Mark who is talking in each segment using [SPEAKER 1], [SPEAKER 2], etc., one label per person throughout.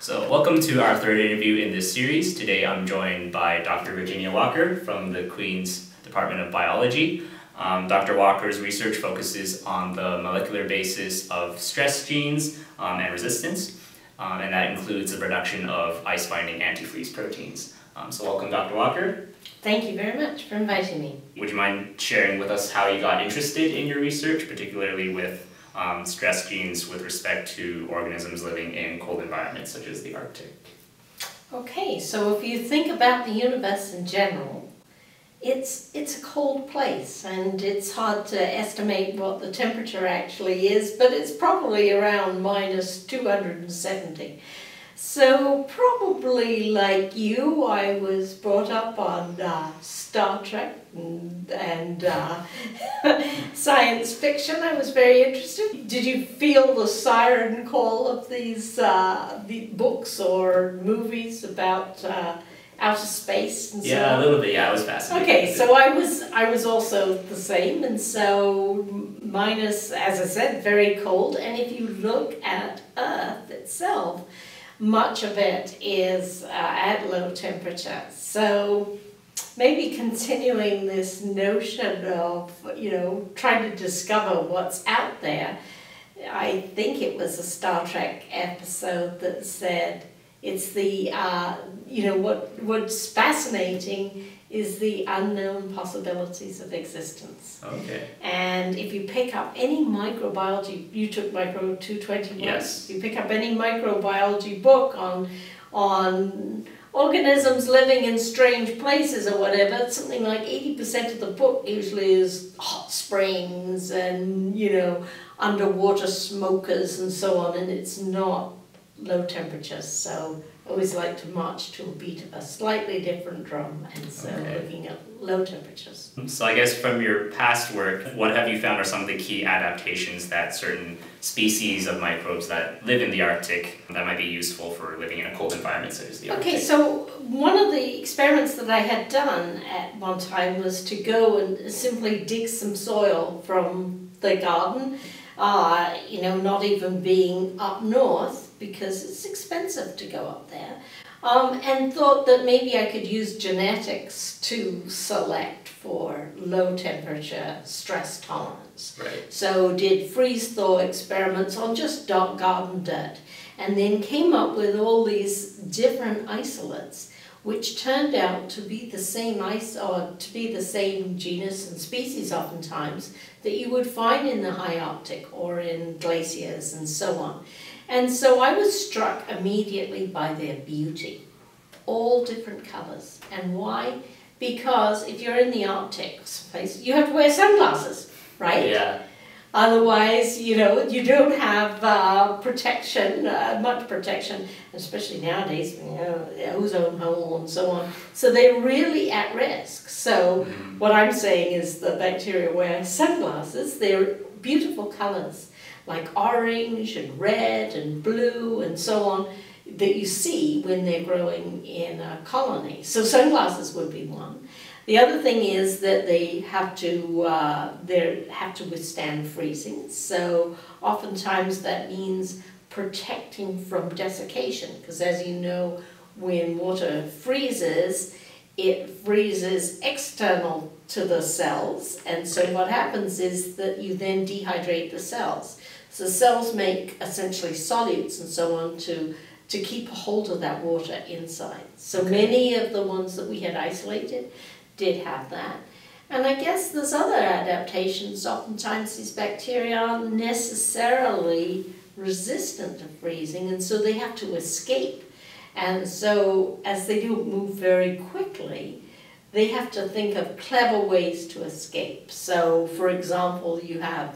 [SPEAKER 1] So, welcome to our third interview in this series. Today I'm joined by Dr. Virginia Walker from the Queen's Department of Biology. Um, Dr. Walker's research focuses on the molecular basis of stress genes um, and resistance, um, and that includes the production of ice-binding antifreeze proteins. Um, so, welcome, Dr. Walker.
[SPEAKER 2] Thank you very much for inviting me.
[SPEAKER 1] Would you mind sharing with us how you got interested in your research, particularly with um, stress genes with respect to organisms living in cold environments such as the Arctic?
[SPEAKER 2] Okay, so if you think about the universe in general, it's, it's a cold place and it's hard to estimate what the temperature actually is, but it's probably around minus 270. So probably like you, I was brought up on uh, Star Trek and, and uh, science fiction. I was very interested. Did you feel the siren call of these uh, the books or movies about uh, outer space and
[SPEAKER 1] yeah,
[SPEAKER 2] so
[SPEAKER 1] a little bit. Yeah, I was fascinated.
[SPEAKER 2] Okay, so I was I was also the same, and so minus, as I said, very cold. And if you look at Earth itself, much of it is uh, at low temperature. So maybe continuing this notion of you know trying to discover what's out there. I think it was a Star Trek episode that said it's the uh, you know what what's fascinating is the unknown possibilities of existence.
[SPEAKER 1] Okay.
[SPEAKER 2] And if you pick up any microbiology, you took Micro 221.
[SPEAKER 1] Yes.
[SPEAKER 2] You pick up any microbiology book on on organisms living in strange places or whatever, something like 80% of the book usually is hot springs and, you know, underwater smokers and so on, and it's not low temperatures. So always like to march to a beat of a slightly different drum, and so
[SPEAKER 1] Okay.
[SPEAKER 2] looking at low temperatures.
[SPEAKER 1] So I guess from your past work, what have you found are some of the key adaptations that certain species of microbes that live in the Arctic that might be useful for living in a cold environment such as the Arctic?
[SPEAKER 2] Okay, so one of the experiments that I had done at one time was to go and simply dig some soil from the garden, uh, you know, not even being up north because it's expensive to go up there, um, and thought that maybe I could use genetics to select for low temperature stress tolerance.
[SPEAKER 1] Right.
[SPEAKER 2] So did freeze thaw experiments on just dark garden dirt and then came up with all these different isolates which turned out to be the same ice or to be the same genus and species oftentimes that you would find in the high Arctic or in glaciers and so on. And so I was struck immediately by their beauty. All different colours. And why? Because if you're in the Arctic place, you have to wear sunglasses, right?
[SPEAKER 1] Yeah.
[SPEAKER 2] Otherwise, you know, you don't have uh, protection, uh, much protection, especially nowadays, you know, ozone hole and so on. So they're really at risk. So
[SPEAKER 1] Mhm.
[SPEAKER 2] what I'm saying is the bacteria wear sunglasses. They're beautiful colors, like orange and red and blue and so on, that you see when they're growing in a colony. So sunglasses would be one. The other thing is that they have to uh, they have to withstand freezing. So oftentimes that means protecting from desiccation, because as you know, when water freezes, it freezes external to the cells, and so what happens is that you then dehydrate the cells. So cells make essentially solutes and so on to to keep a hold of that water inside. So
[SPEAKER 1] Okay.
[SPEAKER 2] many of the ones that we had isolated did have that. And I guess there's other adaptations. Oftentimes these bacteria aren't necessarily resistant to freezing, and so they have to escape. And so, as they don't move very quickly, they have to think of clever ways to escape. So, for example, you have,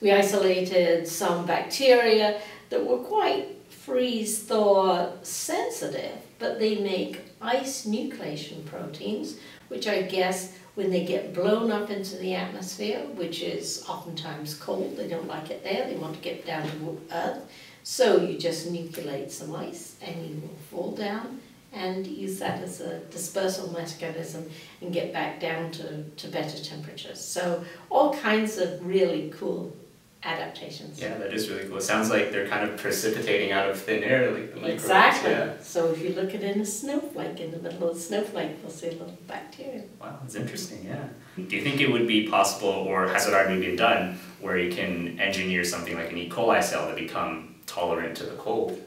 [SPEAKER 2] we isolated some bacteria that were quite freeze thaw sensitive, but they make ice nucleation proteins, which I guess when they get blown up into the atmosphere, which is oftentimes cold, they don't like it there, they want to get down to Earth. So you just nucleate some ice and you will fall down and use that as a dispersal mechanism and get back down to, to better temperatures. So all kinds of really cool adaptations.
[SPEAKER 1] Yeah, that is really cool. It sounds like they're kind of precipitating out of thin air, like the microbes.
[SPEAKER 2] Exactly.
[SPEAKER 1] Yeah.
[SPEAKER 2] So if you look at it in a snowflake, in the middle of the snowflake, you'll see a little bacteria.
[SPEAKER 1] Wow, that's interesting, yeah. Do you think it would be possible, or has it already been done, where you can engineer something like an E. coli cell to become tolerant to the cold?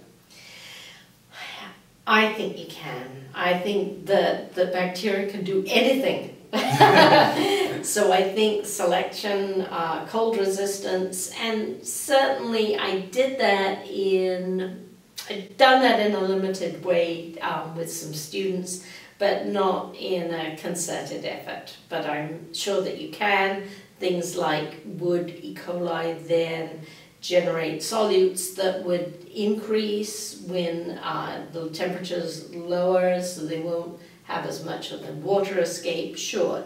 [SPEAKER 2] I think you can. I think that the bacteria can do anything. so I think selection, uh, cold resistance, and certainly I did that in, I've done that in a limited way um, with some students, but not in a concerted effort. But I'm sure that you can. Things like would E. coli then generate solutes that would increase when uh, the temperatures lower so they won't have as much of the water escape, sure.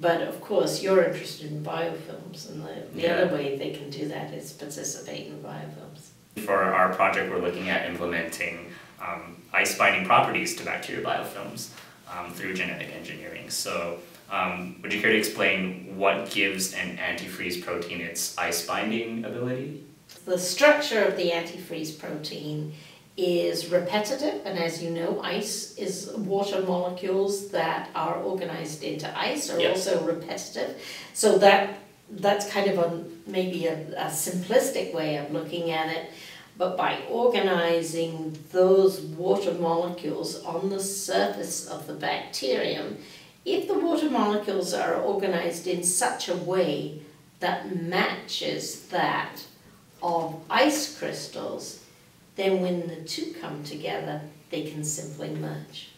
[SPEAKER 2] But of course, you're interested in biofilms, and the, the
[SPEAKER 1] Yeah.
[SPEAKER 2] other way they can do that is participate in biofilms.
[SPEAKER 1] For our project, we're looking at implementing um, ice binding properties to bacteria biofilms um, through genetic engineering. So, um, would you care to explain what gives an antifreeze protein its ice binding ability?
[SPEAKER 2] The structure of the antifreeze protein is repetitive, and as you know, ice is water molecules that are organized into ice are
[SPEAKER 1] Yep.
[SPEAKER 2] also repetitive. So that that's kind of a maybe a, a simplistic way of looking at it. But by organizing those water molecules on the surface of the bacterium, if the water molecules are organized in such a way that matches that of ice crystals, then when the two come together, they can simply merge.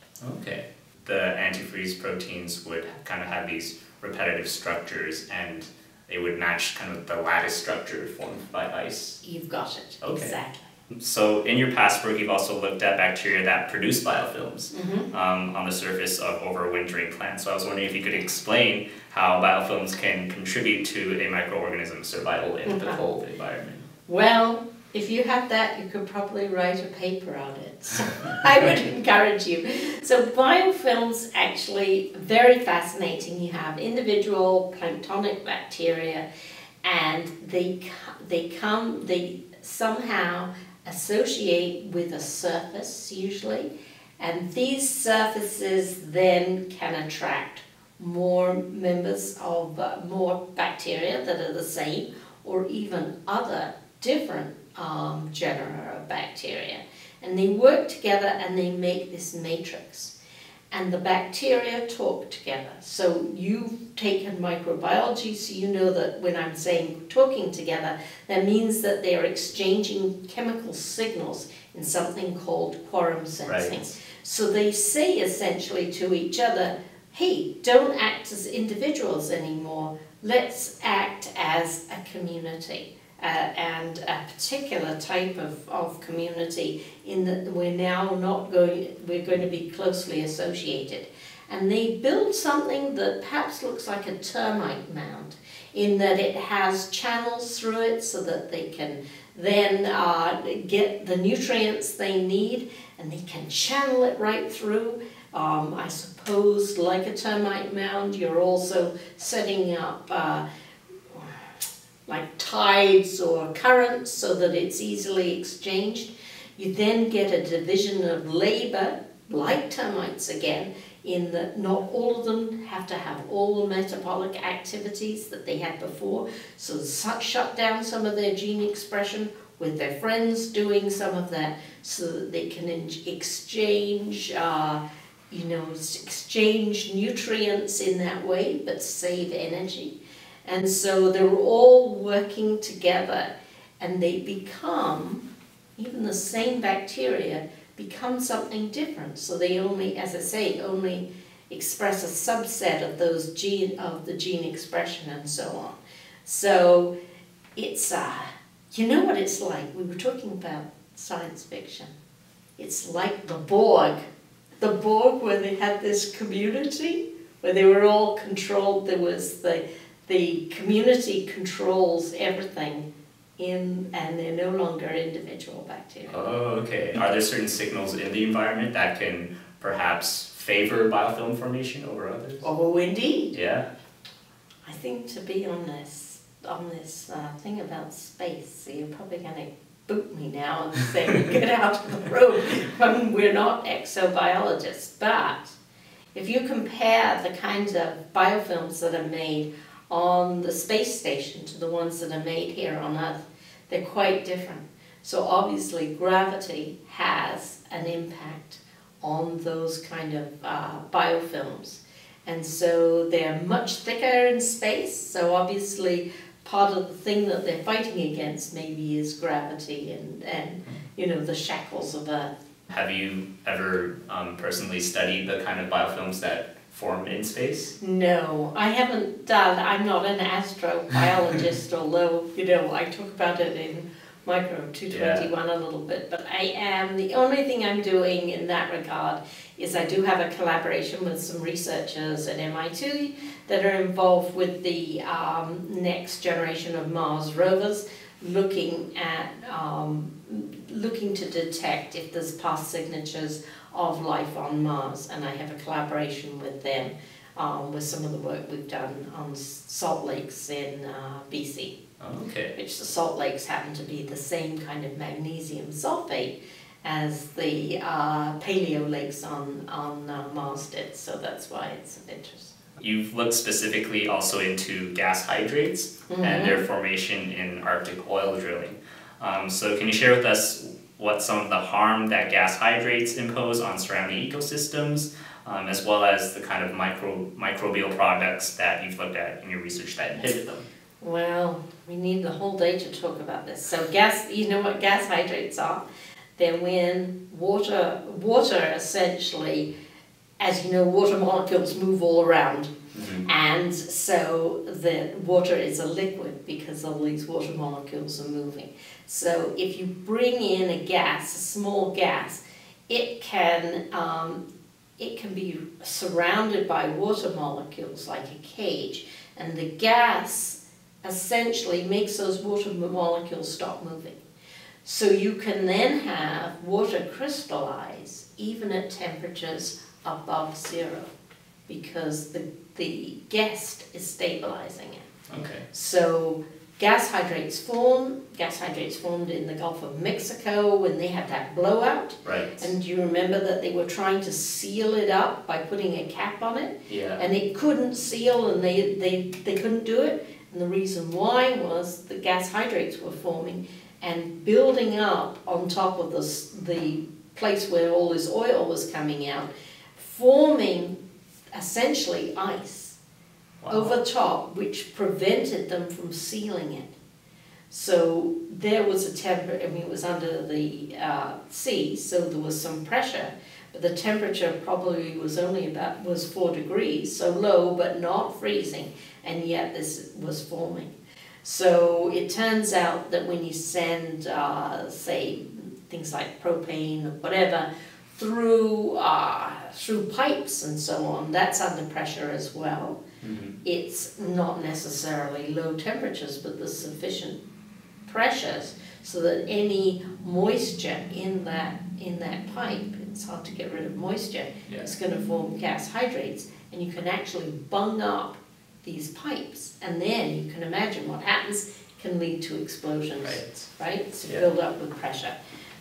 [SPEAKER 1] Okay. The antifreeze proteins would kind of have these repetitive structures and they would match kind of the lattice structure formed by ice.
[SPEAKER 2] You've got it,
[SPEAKER 1] Okay.
[SPEAKER 2] exactly.
[SPEAKER 1] So, in your past work, you've also looked at bacteria that produce biofilms
[SPEAKER 2] Mhm.
[SPEAKER 1] um, on the surface of overwintering plants. So, I was wondering if you could explain how biofilms can contribute to a microorganism's survival in the
[SPEAKER 2] Mhm.
[SPEAKER 1] cold environment.
[SPEAKER 2] Well, if you had that, you could probably write a paper on it. So I would encourage you. So biofilms actually very fascinating. You have individual planktonic bacteria, and they they come they somehow associate with a surface usually, and these surfaces then can attract more members of uh, more bacteria that are the same, or even other different um, genera of bacteria. And they work together and they make this matrix. And the bacteria talk together. So you've taken microbiology, so you know that when I'm saying talking together, that means that they are exchanging chemical signals in something called quorum sensing.
[SPEAKER 1] Right.
[SPEAKER 2] So they say essentially to each other, hey, don't act as individuals anymore, let's act as a community. Uh, and a particular type of, of community in that we're now not going, we're going to be closely associated. And they build something that perhaps looks like a termite mound in that it has channels through it so that they can then uh, get the nutrients they need and they can channel it right through. Um, I suppose, like a termite mound, you're also setting up uh, like tides or currents so that it's easily exchanged. You then get a division of labor, like termites again, in that not all of them have to have all the metabolic activities that they had before. So shut down some of their gene expression with their friends doing some of that so that they can exchange, uh, you know, exchange nutrients in that way, but save energy. And so they're all working together and they become, even the same bacteria, become something different. So they only, as I say, only express a subset of those gene of the gene expression and so on. So it's uh you know what it's like? We were talking about science fiction. It's like the Borg. The Borg where they had this community where they were all controlled, there was the the community controls everything in and they're no longer individual bacteria.
[SPEAKER 1] Oh, okay. Are there certain signals in the environment that can perhaps favor biofilm formation over others?
[SPEAKER 2] Oh, indeed.
[SPEAKER 1] Yeah.
[SPEAKER 2] I think, to be honest, on this uh, thing about space, so you're probably going to boot me now and say, get out of the room when we're not exobiologists. But if you compare the kinds of biofilms that are made on the space station to the ones that are made here on Earth, they're quite different. So obviously gravity has an impact on those kind of uh, biofilms. And so they're much thicker in space, so obviously part of the thing that they're fighting against maybe is gravity and, and you know, the shackles of Earth.
[SPEAKER 1] Have you ever um, personally studied the kind of biofilms that form in space?
[SPEAKER 2] No, I haven't done, I'm not an astrobiologist, although, you know, I talk about it in Micro 221 yeah. a little bit, but I am, the only thing I'm doing in that regard is I do have a collaboration with some researchers at MIT that are involved with the um, next generation of Mars rovers, looking at um, looking to detect if there's past signatures of life on Mars, and I have a collaboration with them um, with some of the work we've done on salt lakes in uh, BC.
[SPEAKER 1] Okay.
[SPEAKER 2] Which the salt lakes happen to be the same kind of magnesium sulfate as the uh, paleo lakes on, on uh, Mars did, so that's why it's of interest.
[SPEAKER 1] You've looked specifically also into gas hydrates mm -hmm. and their formation in Arctic oil drilling. Um, so can you share with us what some of the harm that gas hydrates impose on surrounding ecosystems, um, as well as the kind of micro, microbial products that you've looked at in your research that inhibit them?
[SPEAKER 2] Well, we need the whole day to talk about this. So gas, you know what gas hydrates are? They're when water, water essentially, as you know, water molecules move all around. Mm-hmm. And so the water is a liquid because all these water molecules are moving. So if you bring in a gas, a small gas, it can um, it can be surrounded by water molecules like a cage, and the gas essentially makes those water molecules stop moving. So you can then have water crystallize even at temperatures above zero because the, the guest is stabilizing it.
[SPEAKER 1] Okay.
[SPEAKER 2] So gas hydrates form. Gas hydrates formed in the Gulf of Mexico when they had that blowout.
[SPEAKER 1] Right.
[SPEAKER 2] And you remember that they were trying to seal it up by putting a cap on it?
[SPEAKER 1] Yeah.
[SPEAKER 2] And it couldn't seal and they, they, they couldn't do it. And the reason why was the gas hydrates were forming and building up on top of the, the place where all this oil was coming out, forming essentially ice wow. over top, which prevented them from sealing it. So there was a temperature, I mean, it was under the uh, sea, so there was some pressure, but the temperature probably was only about, was four degrees, so low, but not freezing, and yet this was forming. So it turns out that when you send, uh, say, things like propane or whatever, through uh, through pipes and so on, that's under pressure as well. Mm-hmm. It's not necessarily low temperatures, but there's sufficient pressures so that any moisture in that in that pipe, it's hard to get rid of moisture, yeah. it's going to form gas hydrates, and you can actually bung up these pipes, and then you can imagine what happens can lead to explosions, right? right? It's yeah. build up with pressure.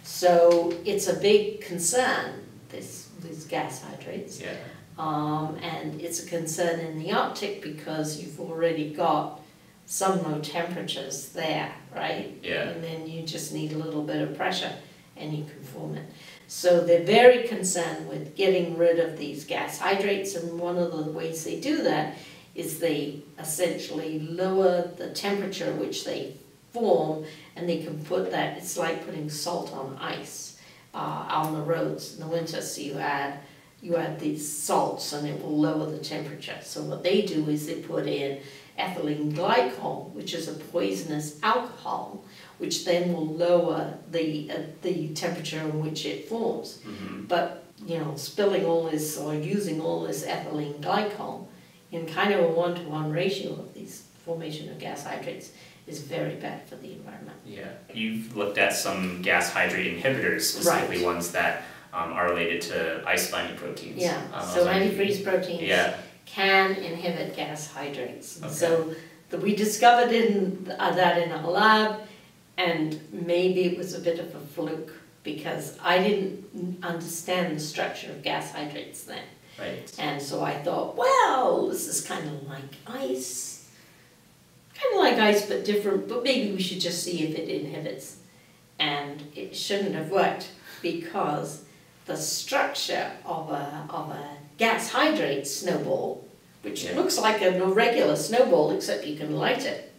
[SPEAKER 2] So it's a big concern, this, these gas hydrates.
[SPEAKER 1] Yeah.
[SPEAKER 2] Um, and it's a concern in the Arctic because you've already got some low temperatures there, right?
[SPEAKER 1] Yeah.
[SPEAKER 2] And then you just need a little bit of pressure and you can form it. So they're very concerned with getting rid of these gas hydrates and one of the ways they do that is they essentially lower the temperature which they form and they can put that, it's like putting salt on ice uh, on the roads in the winter. So you add, you add these salts and it will lower the temperature. So what they do is they put in ethylene glycol, which is a poisonous alcohol, which then will lower the, uh, the temperature in which it forms. Mm -hmm. But, you know, spilling all this or using all this ethylene glycol in kind of a one-to-one -one ratio of these formation of gas hydrates is very bad for the environment.
[SPEAKER 1] Yeah, you've looked at some gas hydrate inhibitors, specifically right. ones that um, are related to ice binding proteins.
[SPEAKER 2] Yeah, um, so antifreeze proteins yeah. can inhibit gas hydrates. Okay. So that we discovered in, uh, that in our lab, and maybe it was a bit of a fluke because I didn't understand the structure of gas hydrates then.
[SPEAKER 1] Right.
[SPEAKER 2] And so I thought, well, this is kind of like ice. Kind of like ice, but different, but maybe we should just see if it inhibits. And it shouldn't have worked because the structure of a, of a gas hydrate snowball, which
[SPEAKER 1] Yeah.
[SPEAKER 2] looks like a regular snowball except you can light it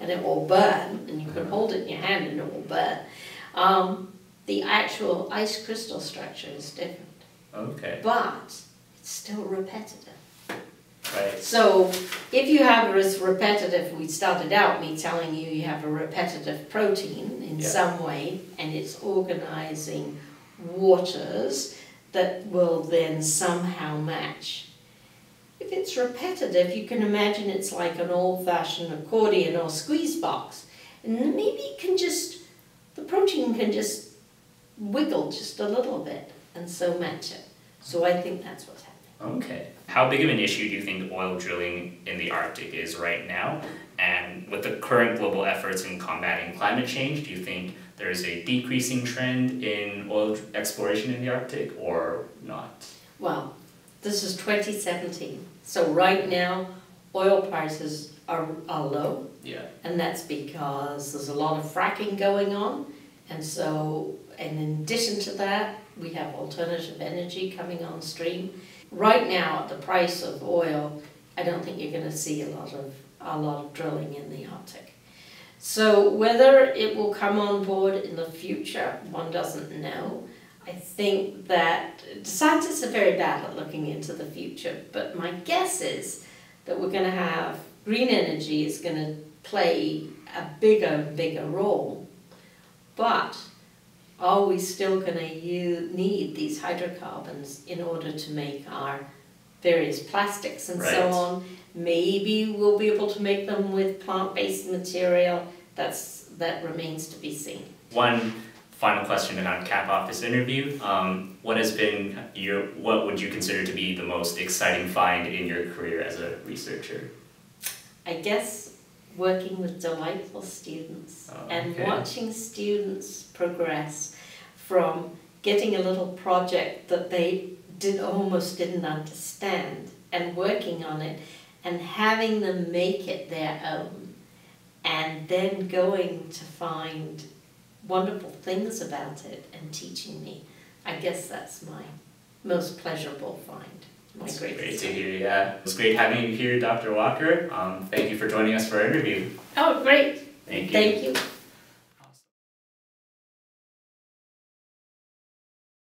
[SPEAKER 2] and it will burn, and you can hold it in your hand and it will burn. Um, the actual ice crystal structure is different
[SPEAKER 1] Okay.
[SPEAKER 2] but it's still repetitive.
[SPEAKER 1] Right.
[SPEAKER 2] So if you have this repetitive, we started out me telling you you have a repetitive protein in
[SPEAKER 1] Yeah.
[SPEAKER 2] some way, and it's organizing waters that will then somehow match. If it's repetitive, you can imagine it's like an old-fashioned accordion or squeeze box, and maybe it can just the protein can just wiggle just a little bit and so match it. So I think that's what's happening.
[SPEAKER 1] Okay. How big of an issue do you think oil drilling in the Arctic is right now? And with the current global efforts in combating climate change, do you think there is a decreasing trend in oil exploration in the Arctic or not?
[SPEAKER 2] Well, this is 2017. So right now, oil prices are, are low,
[SPEAKER 1] Yeah.
[SPEAKER 2] and that's because there's a lot of fracking going on. And so, and in addition to that, we have alternative energy coming on stream. Right now, at the price of oil, I don't think you're gonna see a lot of, a lot of drilling in the Arctic. So whether it will come on board in the future, one doesn't know. I think that scientists are very bad at looking into the future, but my guess is that we're gonna have, green energy is gonna play a bigger, bigger role. But are we still gonna need these hydrocarbons in order to make our various plastics and so on? Maybe we'll be able to make them with plant-based material, that's, that remains to be seen.
[SPEAKER 1] One final question and I'll cap off this interview. Um, what has been your, what would you consider to be the most exciting find in your career as a researcher?
[SPEAKER 2] I guess working with delightful students
[SPEAKER 1] Oh,
[SPEAKER 2] and
[SPEAKER 1] okay.
[SPEAKER 2] watching students progress from getting a little project that they did almost didn't understand and working on it and having them make it their own and then going to find wonderful things about it and teaching me. I guess that's my most pleasurable find.
[SPEAKER 1] It's
[SPEAKER 2] greatest
[SPEAKER 1] great to hear, yeah. It was great having you here, Dr. Walker. Um, thank you for joining us for our interview.
[SPEAKER 2] Oh, great.
[SPEAKER 1] Thank you.
[SPEAKER 2] Thank you.